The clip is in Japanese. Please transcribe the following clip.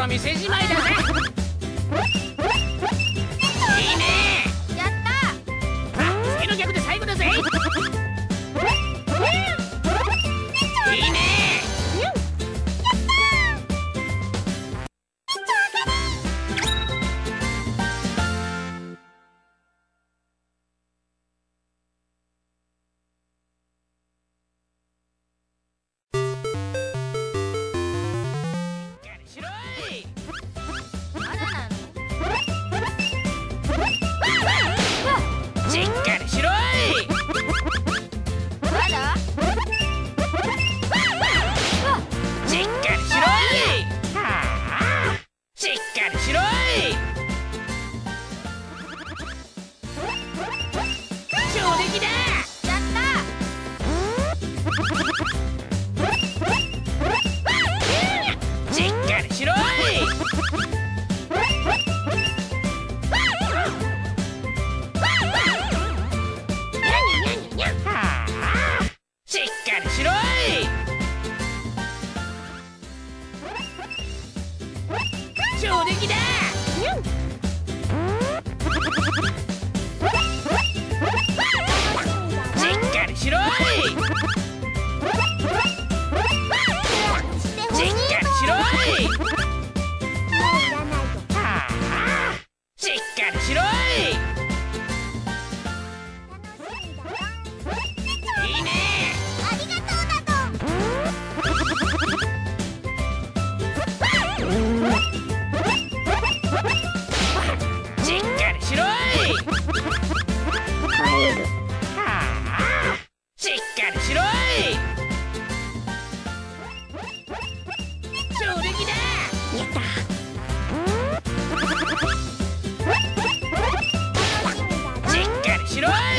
ろ店じまいだね撃だ